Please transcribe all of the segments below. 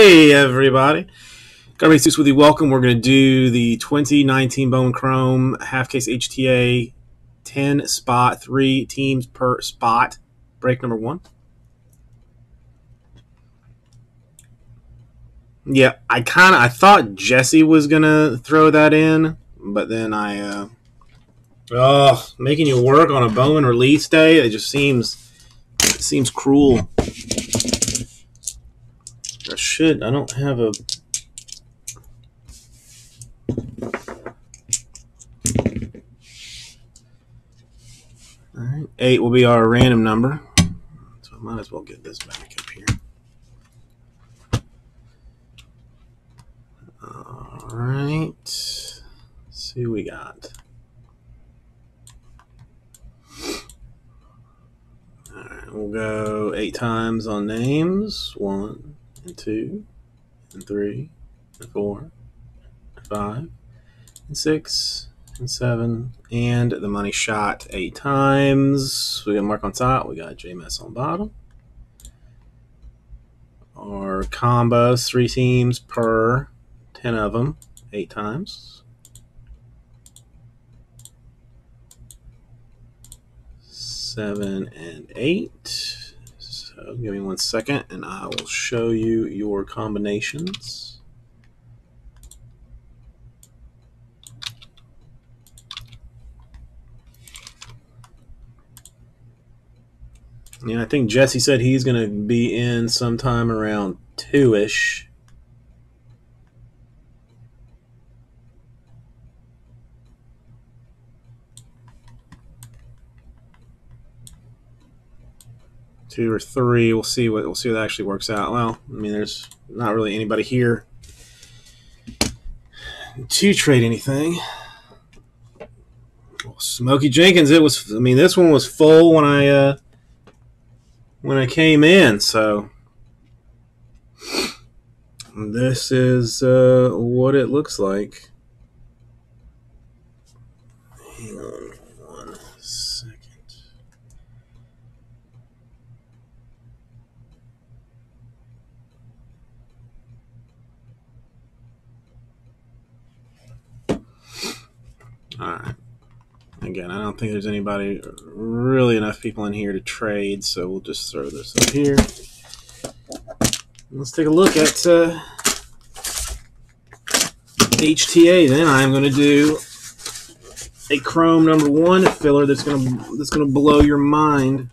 Hey, everybody. Got Race with you. Welcome. We're going to do the 2019 Bowman Chrome half case HTA 10 spot, three teams per spot. Break number one. Yeah, I kind of I thought Jesse was going to throw that in, but then I uh oh, making you work on a Bowman release day, it just seems it seems cruel. Oh, should. I don't have a. All right, eight will be our random number, so I might as well get this back up here. All right, see what we got. All right, we'll go eight times on names. One, and two, and three, and four, and five, and six, and seven, and the money shot eight times. We got Mark on top. We got JMS on bottom. Our combos, three teams per, ten of them, eight times. Seven and eight. Give me one second and I will show you your combinations. Yeah, I think Jesse said he's going to be in sometime around two Two or three. We'll see what we'll see what actually works out. Well, I mean, there's not really anybody here to trade anything. Well, Smokey Jenkins. It was. I mean, this one was full when I. Uh, when I came in. So this is uh, what it looks like. Hang on one second. All right. Again, I don't think there's anybody, really enough people in here to trade, so we'll just throw this up here. Let's take a look at uh, HTA. Then I'm going to do a Chrome number one filler that's going to that's going to blow your mind.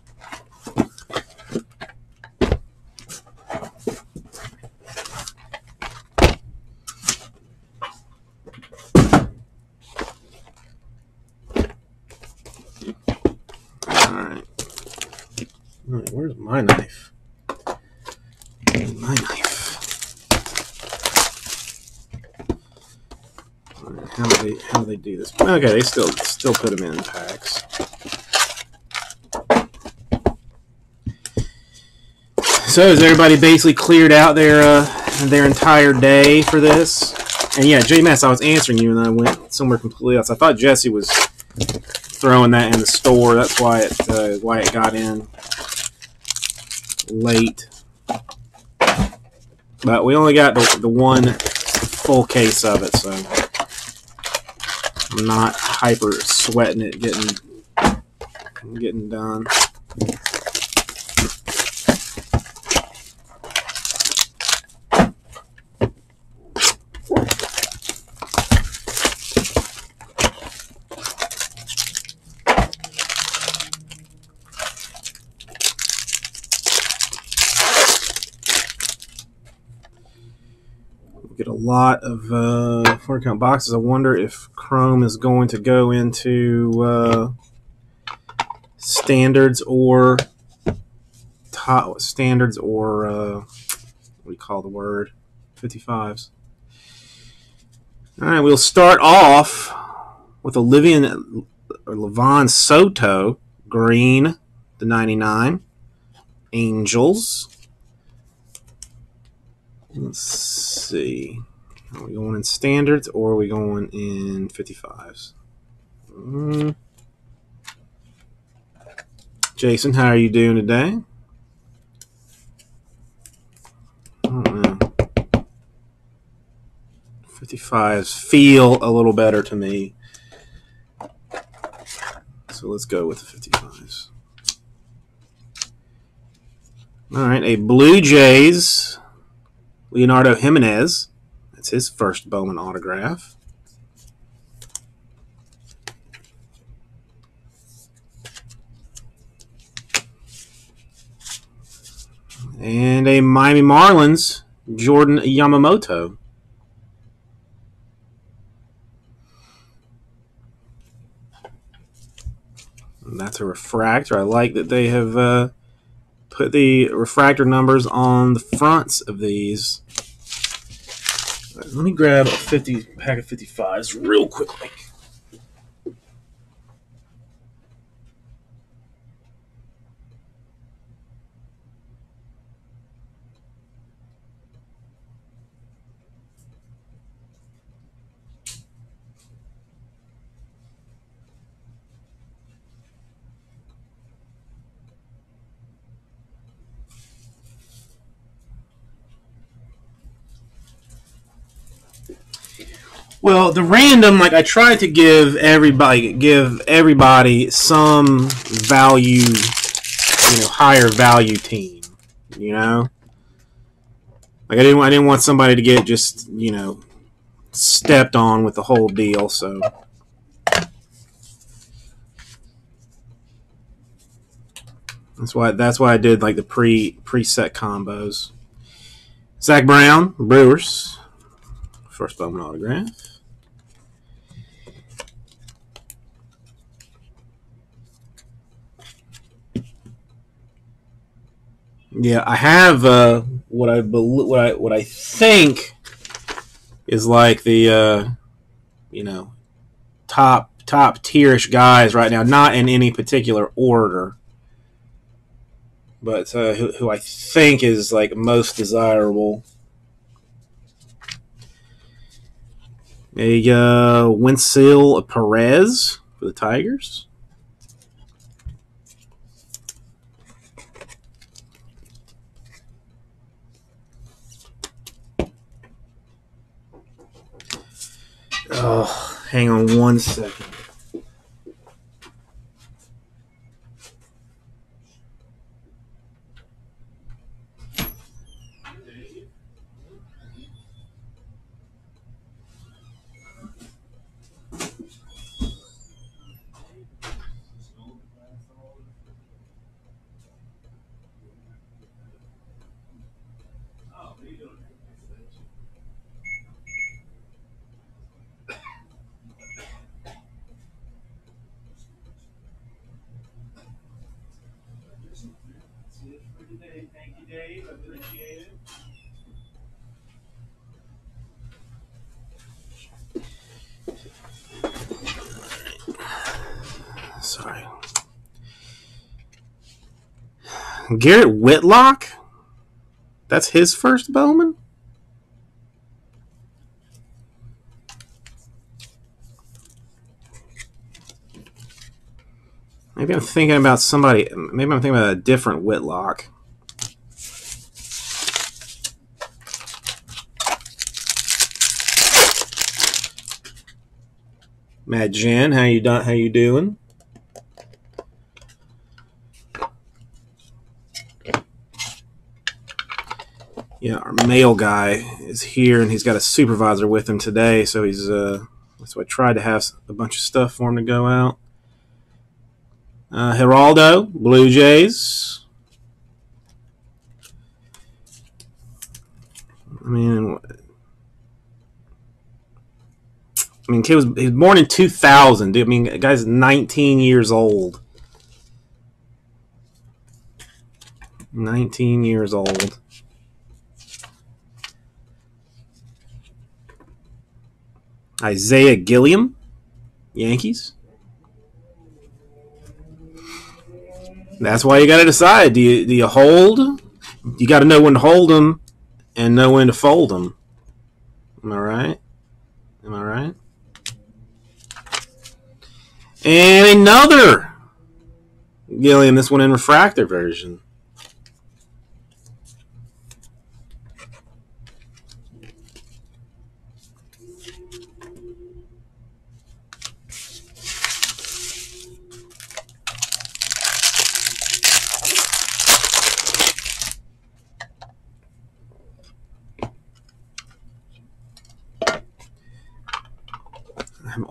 Where's my knife? My knife. How do they how do they do this? Okay, they still still put them in packs. So has everybody basically cleared out their uh, their entire day for this? And yeah, JMS, I was answering you, and I went somewhere completely else. I thought Jesse was throwing that in the store. That's why it uh, why it got in late. But we only got the, the one full case of it, so I'm not hyper sweating it getting getting done. Get a lot of uh, four count boxes. I wonder if Chrome is going to go into uh, standards or standards or uh, what do call the word 55s. All right, we'll start off with Olivian or Livan Soto, green, the 99. Angels. Let's see. Are we going in standards or are we going in 55s? Mm. Jason, how are you doing today? Oh, 55s feel a little better to me. So let's go with the 55s. All right, a Blue Jays, Leonardo Jimenez. That's his first Bowman autograph. And a Miami Marlins, Jordan Yamamoto. And that's a refractor. I like that they have uh, put the refractor numbers on the fronts of these. Let me grab a 50 pack of 55s real quickly. Well, the random, like I tried to give everybody, give everybody some value, you know, higher value team. You know, like I didn't, I didn't want somebody to get just, you know, stepped on with the whole deal. So. That's why. That's why I did like the pre preset combos. Zack Brown, Brewers, first Bowman autograph. Yeah, I have uh, what I bel- what I what I think is like the uh, you know top top tierish guys right now, not in any particular order, but uh, who, who I think is like most desirable. A uh, Wenceel Perez for the Tigers. Oh, hang on one second. Garrett Whitlock? That's his first Bowman? Maybe I'm thinking about somebody. Maybe I'm thinking about a different Whitlock. Matt Jen, how you? How you doing? Yeah, our mail guy is here, and he's got a supervisor with him today. So he's uh, so I tried to have a bunch of stuff for him to go out. Uh, Geraldo, Blue Jays. I mean, I mean, kid was he was born in 2000. Dude. I mean, guy's 19 years old. 19 years old. Isiah Gilliam, Yankees. That's why you got to decide. Do you do you hold? You got to know when to hold them and know when to fold them. Am I right? Am I right? And another Gilliam. This one in refractor version.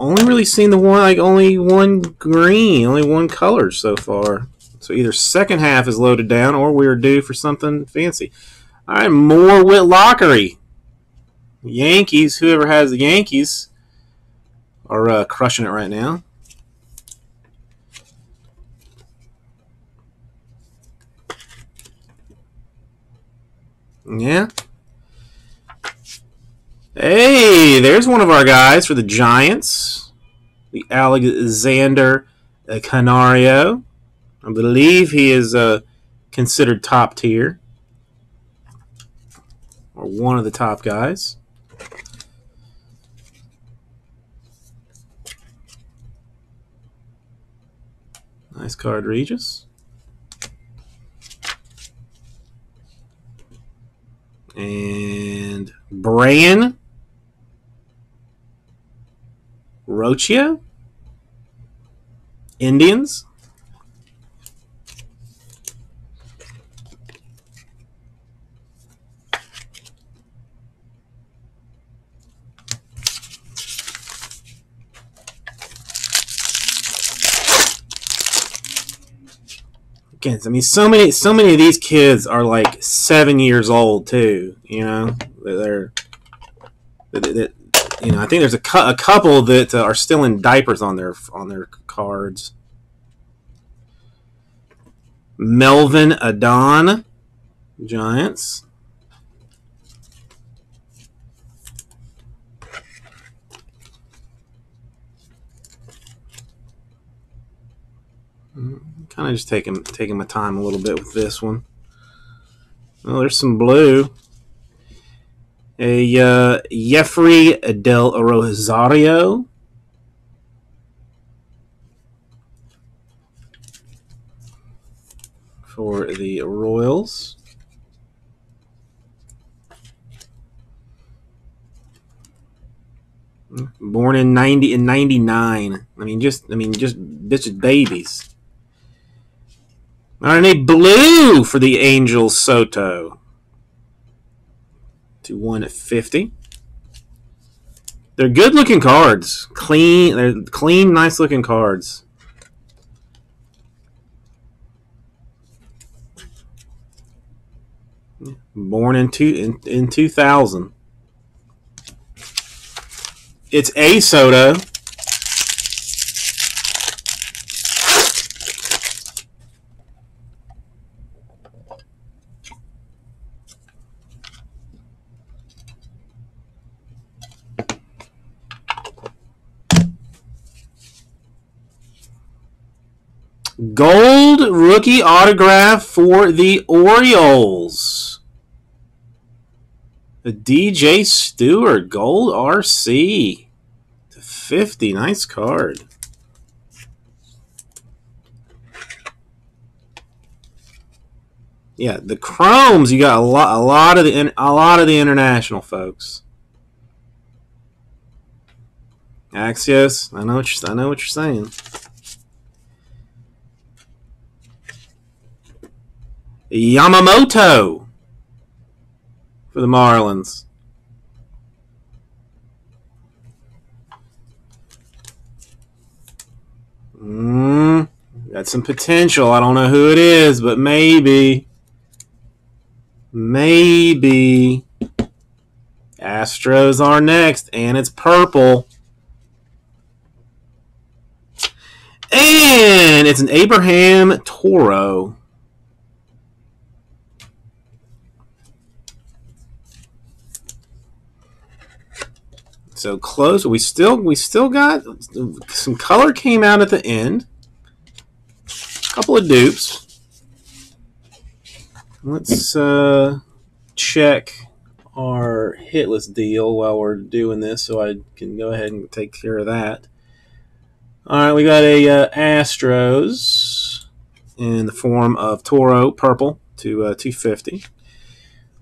Only really seen the one, like only one green, only one color so far. So either second half is loaded down or we're due for something fancy. All right, more Whitlockery. Yankees, whoever has the Yankees, are uh, crushing it right now. Yeah. Hey, there's one of our guys for the Giants. The Alexander Canario. I believe he is uh, considered top tier. Or one of the top guys. Nice card, Regis. And Brayan Rocchio. Indians. I mean, so many, so many of these kids are like seven years old too. You know, they're, they're you know, I think there's a, cu- a couple that uh, are still in diapers on their on their cards. Melvin Adon, Giants. Kind of just taking taking my time a little bit with this one. Well, there's some blue. A uh, Jeffrey Del Rosario. For the Royals. Born in ninety in ninety nine. I mean, just I mean, just bitches babies. Aren't they blue for the Angels Soto? To 150. They're good looking cards. Clean, they're clean, nice looking cards. Born in two in, in 2000. It's a Soto. Gold rookie autograph for the Orioles. The DJ Stewart Gold RC to 50. Nice card. Yeah, the chromes you got a lot a lot of the a lot of the international folks. Axios, I know what you're I know what you're saying. Yamamoto for the Marlins. Mm, got some potential. I don't know who it is, but maybe. Maybe. Astros are next, and it's purple. And it's an Abraham Toro. So close. We still we still got some color came out at the end. A couple of dupes. Let's uh, check our hitless deal while we're doing this, so I can go ahead and take care of that. All right, we got a uh, Astros in the form of Toro purple to uh, 250.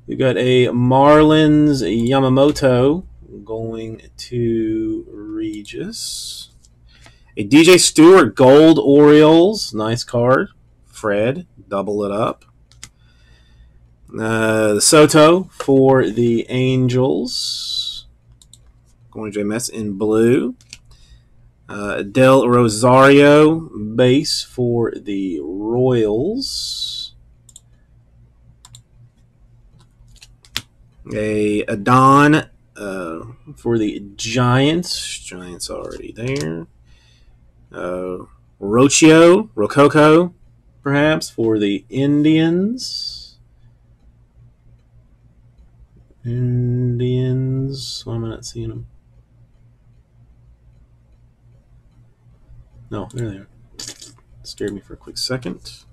We got a Marlins Yamamoto going to Regis. A DJ Stewart Gold Orioles. Nice card. Fred, double it up. Uh, Soto for the Angels. Going to JMS in blue. Uh, Del Rosario base for the Royals. A Adon uh, for the Giants. Giants already there. Uh, Rocio, Rococo, perhaps, for the Indians. Indians. Why am I not seeing them? No, there they are. Scared me for a quick second.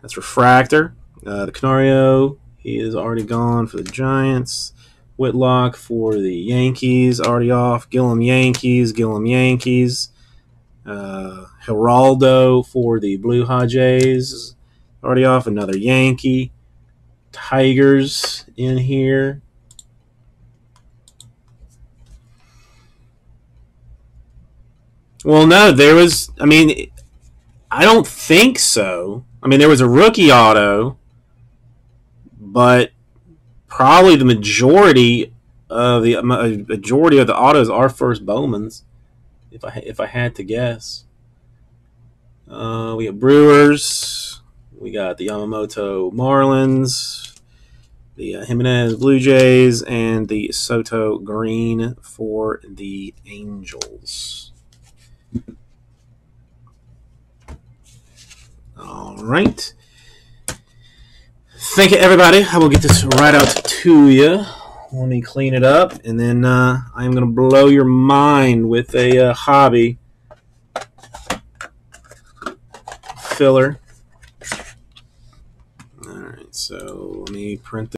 That's Refractor. Uh, the Canario, he is already gone for the Giants. Whitlock for the Yankees, already off. Gilliam Yankees, Gilliam Yankees. Uh, Geraldo for the Blue Jays, already off. Another Yankee. Tigers in here. Well, no, there was. I mean, I don't think so. I mean, there was a rookie auto, but probably the majority of the majority of the autos are first Bowmans. If I if I had to guess, uh, we have Brewers, we got the Yamamoto Marlins, the uh, Jimenez Blue Jays, and the Soto Green for the Angels. All right. Thank you, everybody. I will get this right out to you. Let me clean it up, and then uh, I'm going to blow your mind with a uh, hobby filler. All right, so let me print